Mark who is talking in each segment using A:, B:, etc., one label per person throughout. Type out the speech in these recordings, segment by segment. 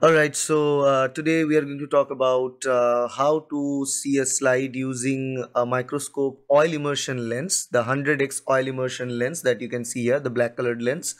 A: All right, so uh, today we are going to talk about uh, how to see a slide using a microscope oil immersion lens, the 100x oil immersion lens that you can see here, the black colored lens.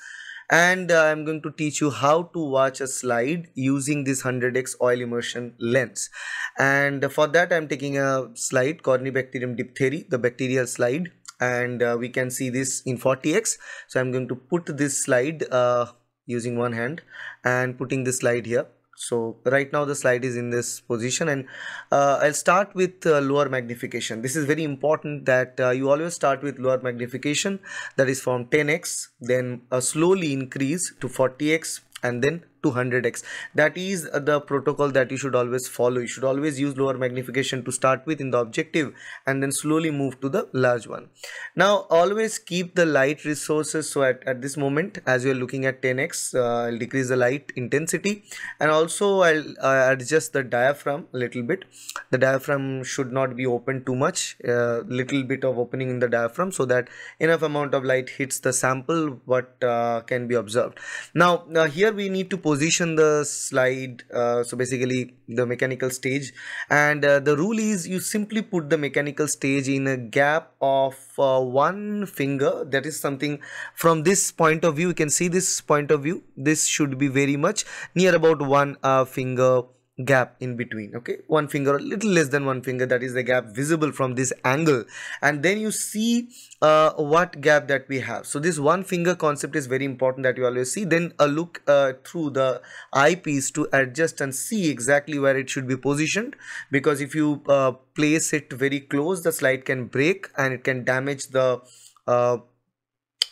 A: And uh, I'm going to teach you how to watch a slide using this 100x oil immersion lens. And for that, I'm taking a slide, Corynebacterium diphtheri, the bacterial slide. And uh, we can see this in 40x. So I'm going to put this slide uh, using one hand and putting the slide here. So right now the slide is in this position and uh, I'll start with uh, lower magnification. This is very important that uh, you always start with lower magnification that is from 10x then uh, slowly increase to 40x and then 200x that is the protocol that you should always follow. You should always use lower magnification to start with in the objective and then slowly move to the large one. Now always keep the light resources. So at, at this moment as you are looking at 10x uh, I'll decrease the light intensity and also I'll uh, adjust the diaphragm a little bit. The diaphragm should not be open too much uh, little bit of opening in the diaphragm so that enough amount of light hits the sample what uh, can be observed. Now here we need to position the slide uh, so basically the mechanical stage. And uh, the rule is you simply put the mechanical stage in a gap of uh, one finger. That is something from this point of view you can see this point of view. This should be very much near about one uh, finger gap in between okay? One finger a little less than one finger that is the gap visible from this angle. And then you see uh, what gap that we have. So this one finger concept is very important that you always see. Then a look uh, through the eyepiece to adjust and see exactly where it should be positioned. Because if you uh, place it very close the slide can break and it can damage the uh,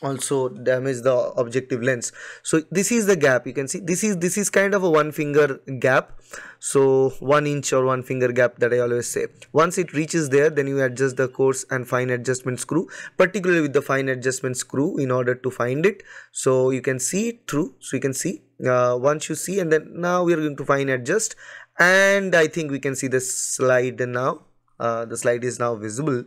A: also damage the objective lens. So this is the gap. You can see this is this is kind of a one finger gap. So one inch or one finger gap that i always say. Once it reaches there then you adjust the coarse and fine adjustment screw particularly with the fine adjustment screw in order to find it. So you can see it through. So you can see uh, once you see and then now we are going to fine adjust. And i think we can see the slide now the slide is now visible.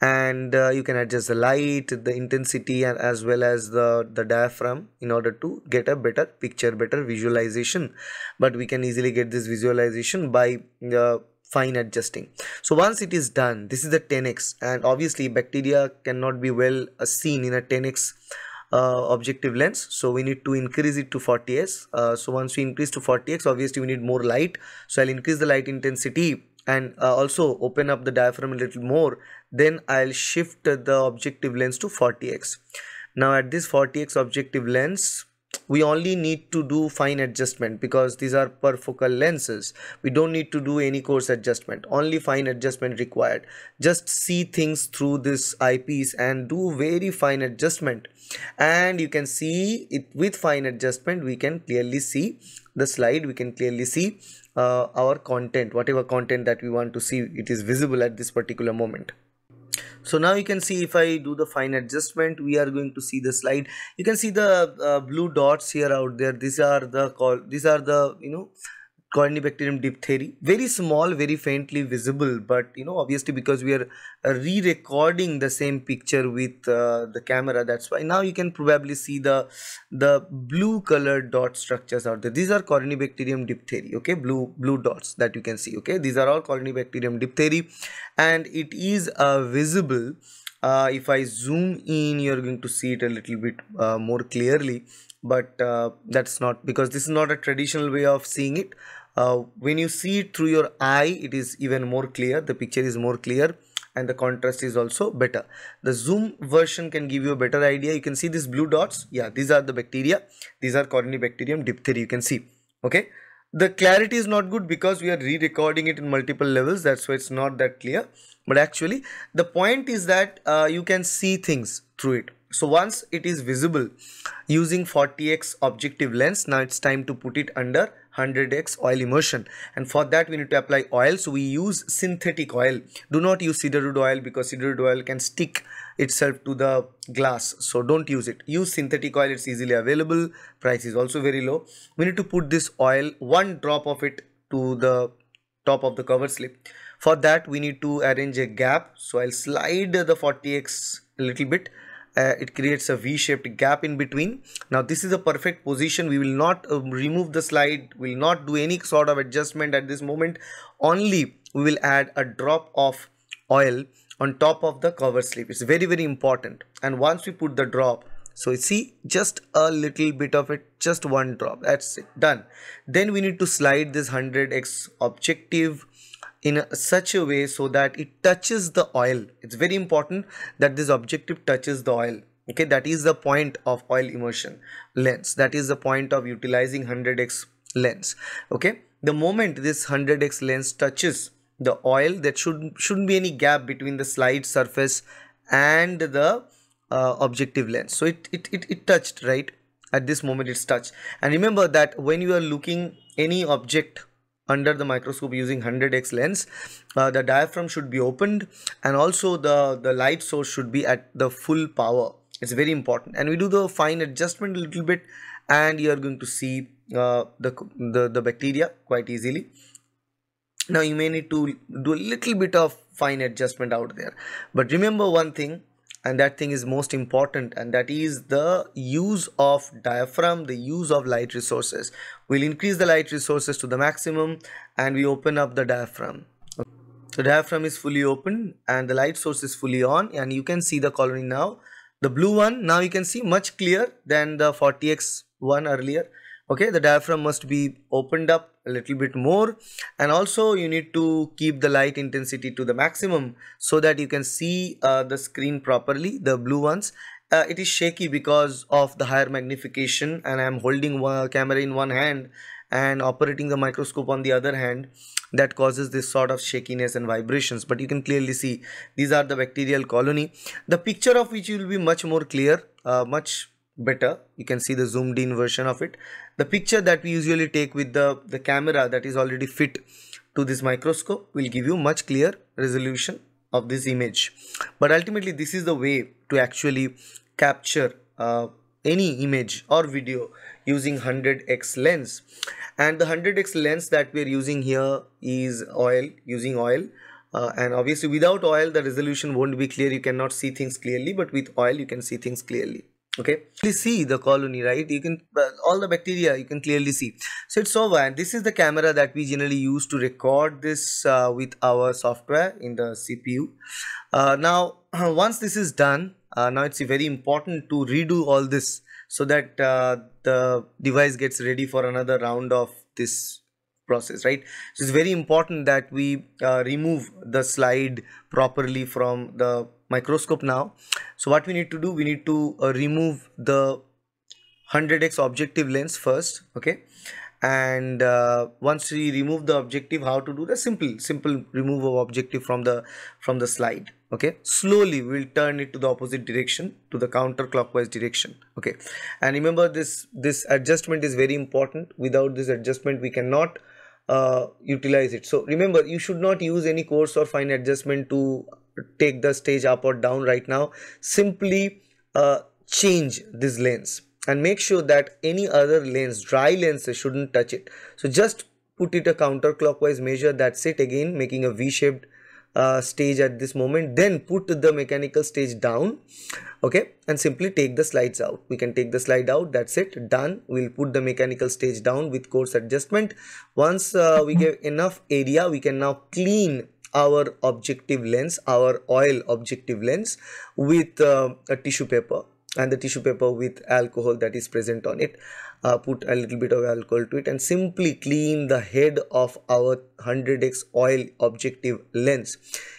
A: And uh, you can adjust the light the intensity and as well as the the diaphragm in order to get a better picture better visualization. But we can easily get this visualization by uh, fine adjusting. So once it is done this is the 10x and obviously bacteria cannot be well uh, seen in a 10x uh, objective lens. So we need to increase it to 40s uh, so once we increase to 40x obviously we need more light. So i'll increase the light intensity and uh, also open up the diaphragm a little more then I'll shift the objective lens to 40x now at this 40x objective lens we only need to do fine adjustment because these are parfocal lenses. We don't need to do any coarse adjustment. Only fine adjustment required. Just see things through this eyepiece and do very fine adjustment. And you can see it with fine adjustment we can clearly see the slide. We can clearly see uh, our content whatever content that we want to see it is visible at this particular moment so now you can see if I do the fine adjustment we are going to see the slide. You can see the uh, blue dots here out there. These are the call these are the you know Corynebacterium diphtheri. Very small, very faintly visible, but you know, obviously because we are uh, re-recording the same picture with uh, the camera, that's why now you can probably see the the blue colored dot structures out there. These are Corynebacterium diphtheri, okay, blue blue dots that you can see, okay. These are all Corynebacterium diphtheri, and it is uh, visible. Uh, if I zoom in, you're going to see it a little bit uh, more clearly but uh, that's not because this is not a traditional way of seeing it uh, when you see it through your eye it is even more clear. The picture is more clear and the contrast is also better. The zoom version can give you a better idea. You can see these blue dots. Yeah these are the bacteria. These are corynebacterium diphtheri you can see. Okay? The clarity is not good because we are re-recording it in multiple levels. That's why it's not that clear. But actually the point is that uh, you can see things through it. So once it is visible using 40x objective lens now it's time to put it under 100x oil immersion. And for that we need to apply oil. So we use synthetic oil. Do not use cedarwood oil because cedarwood oil can stick itself to the glass. So don't use it. Use synthetic oil. It's easily available. Price is also very low. We need to put this oil one drop of it to the top of the cover slip. For that we need to arrange a gap. So i'll slide the 40x a little bit uh, it creates a v-shaped gap in between. Now this is a perfect position. We will not uh, remove the slide. We will not do any sort of adjustment at this moment. Only we will add a drop of oil on top of the cover slip it's very very important. And once we put the drop so you see just a little bit of it just one drop. That's it. Done. Then we need to slide this 100x objective in such a way so that it touches the oil. It's very important that this objective touches the oil. Okay that is the point of oil immersion lens. That is the point of utilizing 100x lens. Okay the moment this 100x lens touches the oil there should shouldn't be any gap between the slide surface and the uh, objective lens. So it, it it it touched right? At this moment it's touched. And remember that when you are looking any object under the microscope using 100x lens uh, the diaphragm should be opened and also the the light source should be at the full power. It's very important. And we do the fine adjustment a little bit and you are going to see uh, the, the the bacteria quite easily. Now you may need to do a little bit of fine adjustment out there. But remember one thing and that thing is most important and that is the use of diaphragm the use of light resources. We'll increase the light resources to the maximum and we open up the diaphragm. The diaphragm is fully open and the light source is fully on and you can see the colony now. The blue one now you can see much clearer than the 40x one earlier okay the diaphragm must be opened up a little bit more. And also you need to keep the light intensity to the maximum so that you can see uh, the screen properly the blue ones. Uh, it is shaky because of the higher magnification and I am holding one camera in one hand and operating the microscope on the other hand that causes this sort of shakiness and vibrations. But you can clearly see these are the bacterial colony. The picture of which will be much more clear uh, much better. You can see the zoomed in version of it. The picture that we usually take with the the camera that is already fit to this microscope will give you much clear resolution of this image. But ultimately this is the way to actually capture uh, any image or video using 100x lens. And the 100x lens that we are using here is oil using oil. Uh, and obviously without oil the resolution won't be clear. You cannot see things clearly but with oil you can see things clearly okay? You see the colony right? You can uh, all the bacteria you can clearly see. So it's over and this is the camera that we generally use to record this uh, with our software in the cpu uh, now once this is done uh, now it's very important to redo all this so that uh, the device gets ready for another round of this process right? So it's very important that we uh, remove the slide properly from the microscope now. So what we need to do we need to uh, remove the 100x objective lens first okay? And uh, once we remove the objective how to do the simple simple remove of objective from the from the slide okay? Slowly we'll turn it to the opposite direction to the counterclockwise direction okay? And remember this this adjustment is very important. Without this adjustment we cannot uh, utilize it. So remember you should not use any coarse or fine adjustment to take the stage up or down right now simply uh, change this lens and make sure that any other lens dry lenses shouldn't touch it. So just put it a counterclockwise measure that's it again making a v-shaped uh, stage at this moment. Then put the mechanical stage down okay and simply take the slides out. We can take the slide out that's it done. We'll put the mechanical stage down with coarse adjustment. Once uh, we get enough area we can now clean our objective lens our oil objective lens with uh, a tissue paper and the tissue paper with alcohol that is present on it. Uh, put a little bit of alcohol to it and simply clean the head of our 100x oil objective lens.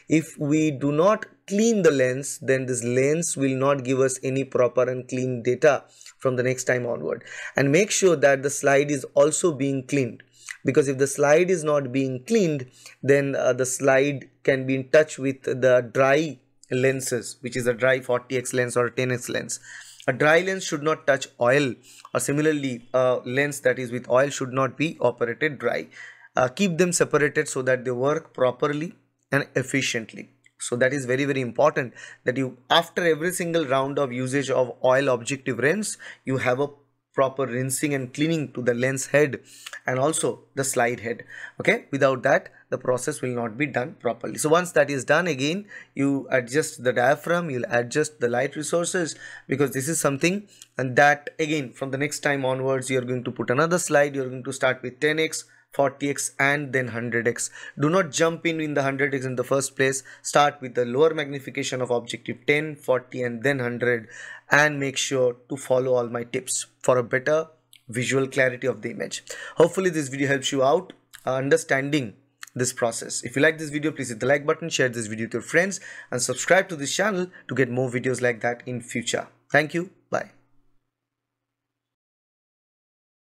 A: If we do not clean the lens then this lens will not give us any proper and clean data from the next time onward. And make sure that the slide is also being cleaned because if the slide is not being cleaned then uh, the slide can be in touch with the dry lenses which is a dry 40x lens or 10x lens. A dry lens should not touch oil. Or similarly a lens that is with oil should not be operated dry. Uh, keep them separated so that they work properly and efficiently. So that is very very important that you after every single round of usage of oil objective lens you have a proper rinsing and cleaning to the lens head and also the slide head. Okay? Without that the process will not be done properly. So once that is done again you adjust the diaphragm you'll adjust the light resources because this is something and that again from the next time onwards you're going to put another slide you're going to start with 10x 40x and then 100x do not jump in in the 100x in the first place. Start with the lower magnification of objective 10 40 and then 100 and make sure to follow all my tips for a better visual clarity of the image. Hopefully this video helps you out uh, understanding this process. If you like this video please hit the like button share this video with your friends and subscribe to this channel to get more videos like that in future. Thank you. Bye